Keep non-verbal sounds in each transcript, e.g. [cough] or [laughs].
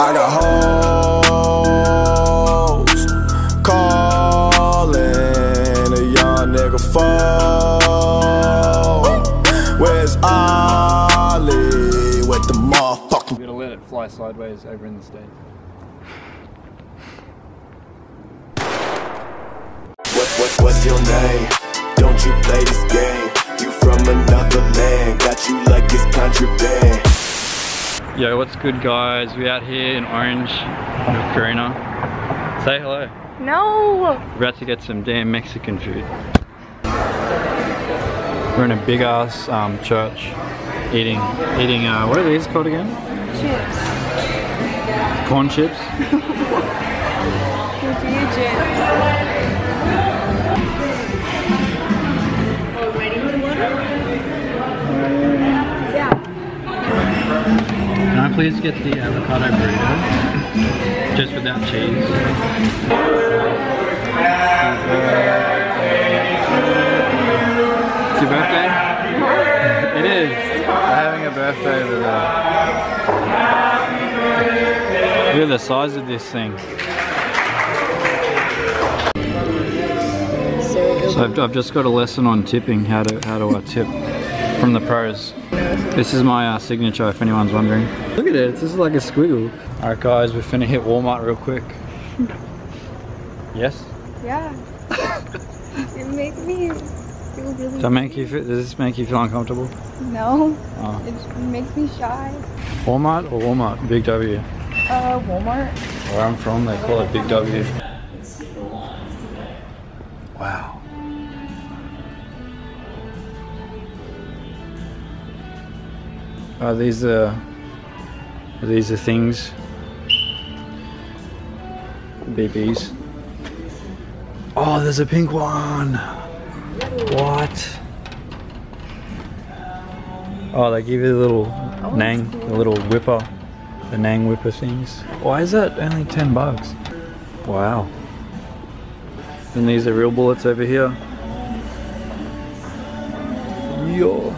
I got hoes calling a young nigga phone. Where's Ollie with the motherfucking? We're gonna let it fly sideways over in the States. What, what, what's your name? Yo, what's good guys? We're out here in Orange with Karina. Say hello. No! We're about to get some damn Mexican food. We're in a big ass um, church eating, eating, uh, what are these called again? Chips. Corn chips? [laughs] Tortilla chips. I please get the avocado burrito? Just without cheese. It's your birthday? It is. We're having a birthday over there. Look at the size of this thing. So I've, I've just got a lesson on tipping, how do how to uh, tip from the pros. This is my uh, signature if anyone's wondering. Look at it, it's just like a squiggle. Alright guys, we're finna hit Walmart real quick. Yes? Yeah. [laughs] it makes me feel really Does that make you feel, does this make you feel uncomfortable? No. Oh. It makes me shy. Walmart or Walmart? Big W. Uh, Walmart. Where I'm from, they call it Big W. Are these the are these the things? BBs. Oh, there's a pink one. What? Oh, they give you the little Oh, nang, cool. the little whipper, the nang whipper things. Why is that only 10 bucks? Wow. And these are real bullets over here. Yo.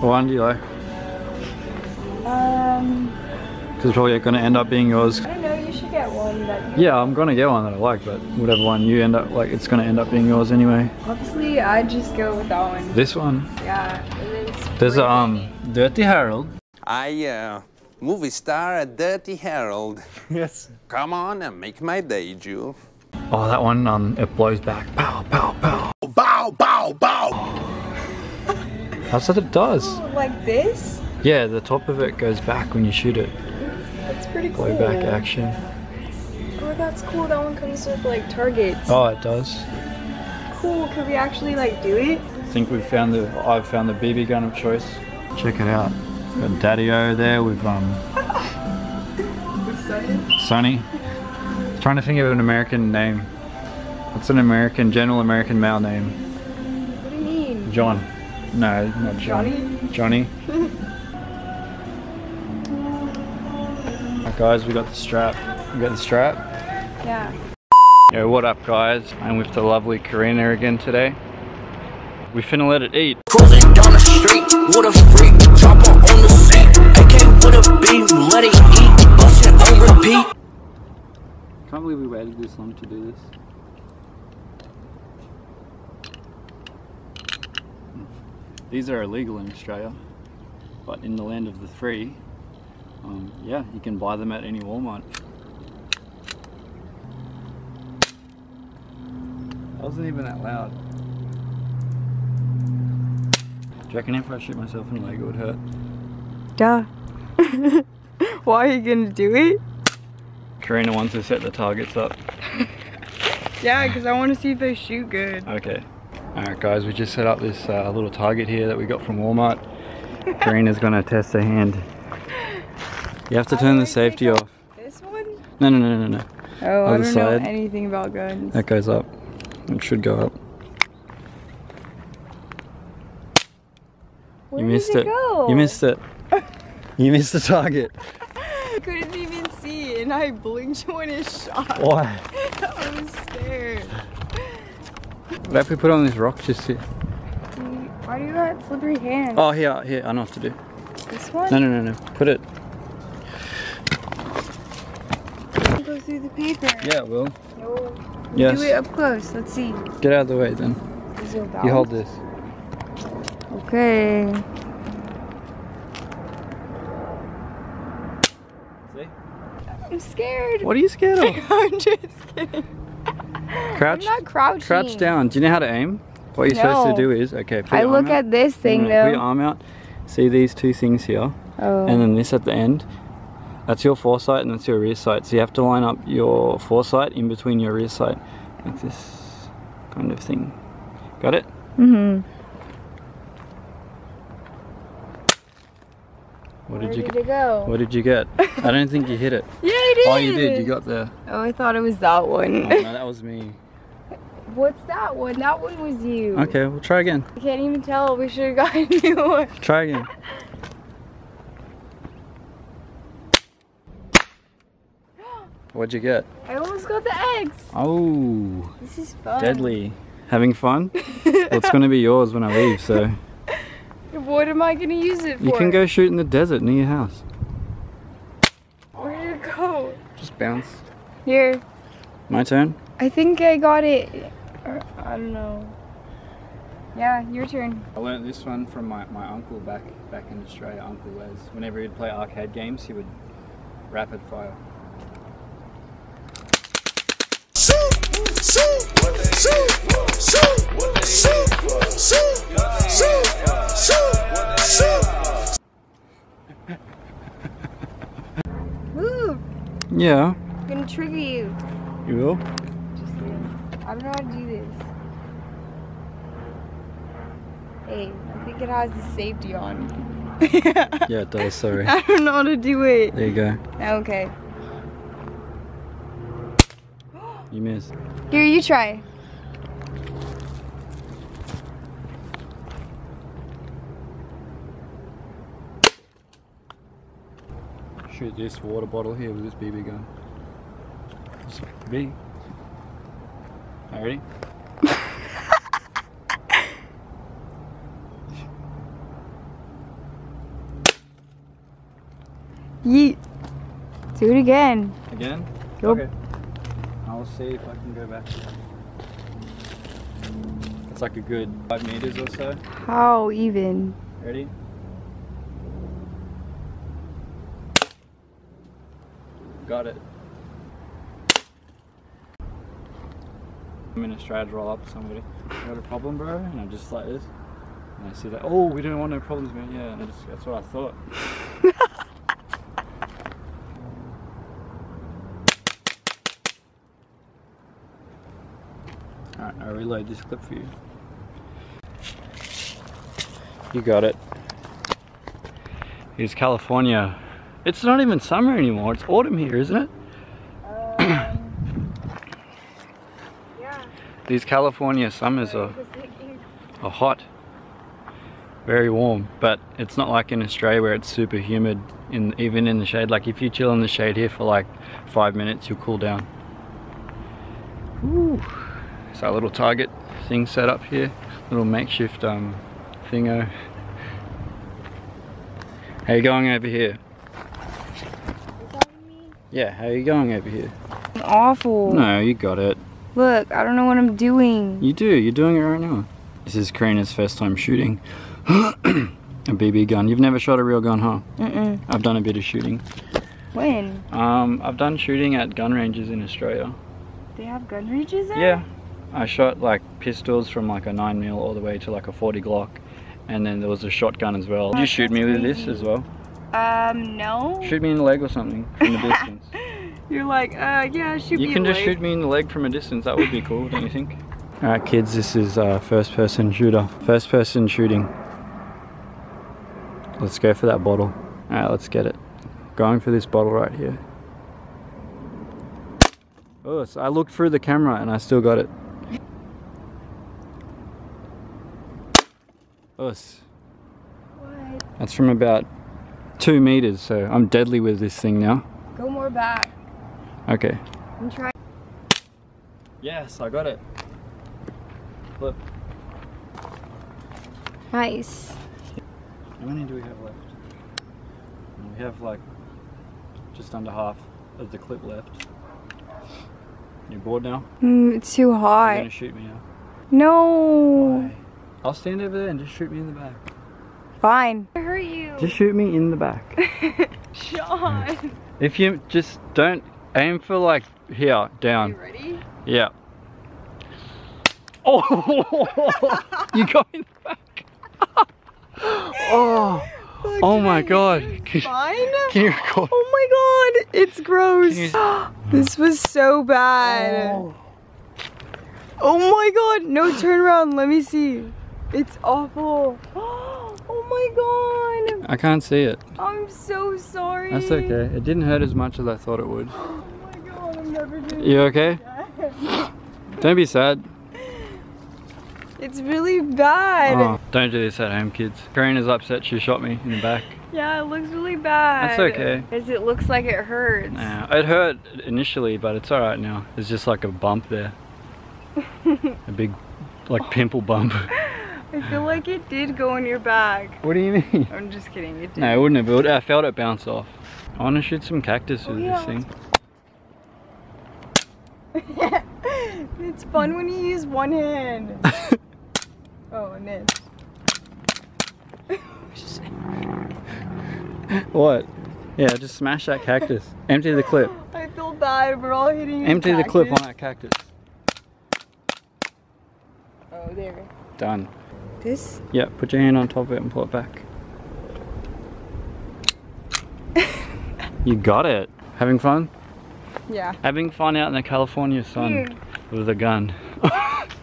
One do you like? Um, Because it's probably going to end up being yours. I don't know. You should get one that. You Yeah, I'm going to get one that I like, but whatever one you end up like, it's going to end up being yours anyway. Obviously, I'd just go with that one. This one. Yeah. And then There's a um, Dirty Harold. I, uh, movie star at Dirty Harold. [laughs] Yes. Come on and make my day, Jewel. Oh, that one, um, it blows back. Pow, pow, pow. Bow, bow, bow. That's what it does. it. Like this? Yeah, the top of it goes back when you shoot it. That's pretty cool. Blowback action. Oh, that's cool. That one comes with like targets. Oh, it does. Cool. Could we actually like do it? I think we've found the I've found the BB gun of choice. Check it out. Got Daddy-O there with um Sonny. Trying to think of an American name. What's an American general American male name? What do you mean? John. No, not John. Johnny? Johnny. [laughs] guys, we got the strap. We got the strap. Yeah. Yo, what up guys? I'm with the lovely Karina again today. We finna let it eat. Cruising down the street, what a freak, drop her on the seat. AK with a beam, let it eat, bustin' on repeat. Can't believe we waited this long to do this. These are illegal in Australia, but in the land of the free, um, yeah, you can buy them at any Walmart. That wasn't even that loud. Do you reckon if I shoot myself in the leg it would hurt? Duh. [laughs] Why are you gonna do it? Karina wants to set the targets up. [laughs] Yeah, because I want to see if they shoot good. Okay. Alright guys, we just set up this uh, little target here that we got from Walmart. [laughs] Karina's gonna test her hand. You have to turn the safety off. This one? No, no, no, no, no. Oh, I don't side. know anything about guns. That goes up. It should go up. Where you missed it. it. Go? You missed it. You missed the target. I [laughs] couldn't even see, and I blinked when it shot. Why? [laughs] I was scared. What if we put on this rock just here? Why do you have slippery hands? Oh, here, here. I know what to do. This one? No, no, no, no. Put it. Through the paper. Yeah, it will. No. Yes. Do it up close. Let's see. Get out of the way then. You hold this. Okay. See? I'm scared. What are you scared of? [laughs] I'm just kidding. Crouch. I'm not crouching. Crouch down. Do you know how to aim? What you're supposed to do is okay. I look out. at this No, thing no, no, Put your arm out. See these two things here, Oh. and then this at the end. That's your foresight and that's your rear sight. So you have to line up your foresight in between your rear sight, like this kind of thing. Got it? Mm-hmm. What did you did get? it go? What did you get? I don't think you hit it. [laughs] Yeah, I did. Oh, you did. You got there. Oh, I thought it was that Oh, one. no, that was me. [laughs] What's that one? That one was you. Okay, we'll try again. I can't even tell. We should have gotten [laughs] a new one. Try again. What'd you get? I almost got the eggs. Oh, This is fun. deadly. Having fun? well, it's going to be yours when I leave, so [laughs] What am I gonna use it for? you can go shoot in the desert near your house. Where did it go? Just bounce. Here. My turn? I think I got it. I don't know. Yeah, your turn. I learned this one from my, my uncle back back in Australia, Uncle Les. Whenever he'd play arcade games, he would rapid fire. Move. Yeah, I'm gonna trigger you. you will. Just kidding. I don't know how to do this. Hey, I think it has the safety on. yeah. [laughs] Yeah, it does. Sorry. [laughs] I don't know how to do it. There you go. Okay. You missed. Here, you try. Shoot this water bottle here with this BB gun. It's big. [laughs] Yeet. Do it again. Again? Yup. Okay. I'll see if I can go back. It's like a good five meters or so. How even? Ready? Got it. I'm in Australia to roll up with somebody. You got a problem, bro? And I'm just like this. And I see that, oh, we don't want no problems, man. Yeah, and I just, that's what I thought. [laughs] Alright, I'll reload this clip for you. You got it. Here's California. It's not even summer anymore. It's autumn here, isn't it? yeah. These California summers are, are hot. Very warm, but it's not like in Australia where it's super humid in even in the shade. Like if you chill in the shade here for like five minutes, you'll cool down. Ooh. It's our little target thing set up here. Little makeshift um thingo. How you going over here? Yeah, how you going over here? Awful. No, you got it. Look, I don't know what I'm doing. You do, you're doing it right now. This is Karina's first time shooting [clears throat] a BB gun. You've never shot a real gun, huh? Mm-mm. I've done a bit of shooting. When? Um, I've done shooting at gun ranges in Australia. They have gun ranges there? Yeah. I shot like pistols from like a 9mm all the way to like a 40 Glock. And then there was a shotgun as well. Did you Oh, shoot me with this as well? Um, no. Shoot me in the leg or something from a [laughs] distance. You're like, uh, yeah, shoot You me can a just leg. shoot me in the leg from a distance. That would be cool, don't you think? [laughs] Alright kids, this is uh, first person shooter. First person shooting. Let's go for that bottle. Alright, let's get it. Going for this bottle right here. Oh, so I looked through the camera and I still got it. Us. What? That's from about two meters, so I'm deadly with this thing now. Go more back Okay. I'm trying. Yes, I got it. Look. Nice. How many do we have left? We have like just under half of the clip left. You bored now? Mm, it's too high. You're gonna shoot me now. No. I'll stand over there and just shoot me in the back. Fine. I hurt you. Just shoot me in the back. [laughs] Sean. if you just don't aim for like here, down. ready? Yeah. Oh, [laughs] you got in the back. [laughs] oh, oh my god. Can, Fine. can you record? Oh my god, it's gross. You- [gasps] this was so bad. Oh. Oh my god, no turn around, let me see. It's awful. [gasps] Oh my god. I can't see it. I'm so sorry. That's okay. It didn't hurt as much as I thought it would. [gasps] Oh my god, I'm never doing You okay? Don't be sad. [laughs] It's really bad. Oh, don't do this at home, kids. Karina's upset she shot me in the back. Yeah, it looks really bad. That's okay. Because it looks like it hurts. Nah, it hurt initially, but it's alright now. There's just like a bump there. [laughs] a big, like, pimple bump. [laughs] I feel like it did go in your bag. what do you mean? I'm just kidding, it did. No, it wouldn't have. It I felt it bounce off. I want to shoot some cactus with Oh, yeah. this thing. [laughs] it's fun when you use one hand. [laughs] oh, and this. What? Yeah, just smash that cactus. Empty the clip. [laughs] I feel bad. We're all hitting. Empty the clip on that cactus. Oh, there. Done. This? Yeah, put your hand on top of it and pull it back. [laughs] you got it. Having fun? Yeah. Having fun out in the California sun Here. with a gun. [laughs]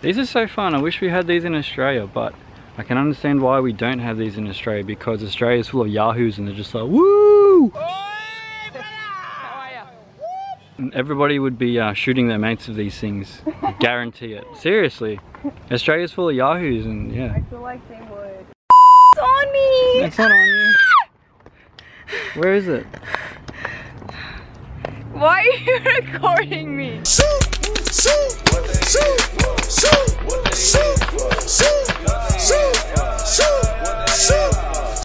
these are so fun. I wish we had these in Australia, but I can understand why we don't have these in Australia because Australia is full of yahoos and they're just like, woo! Everybody would be uh, shooting their mates of these things. [laughs] Guarantee it. Seriously. Australia's full of yahoos and yeah. I feel like they would. It's on me! It's not on you. [laughs] Where is it? Why are you [laughs] recording me?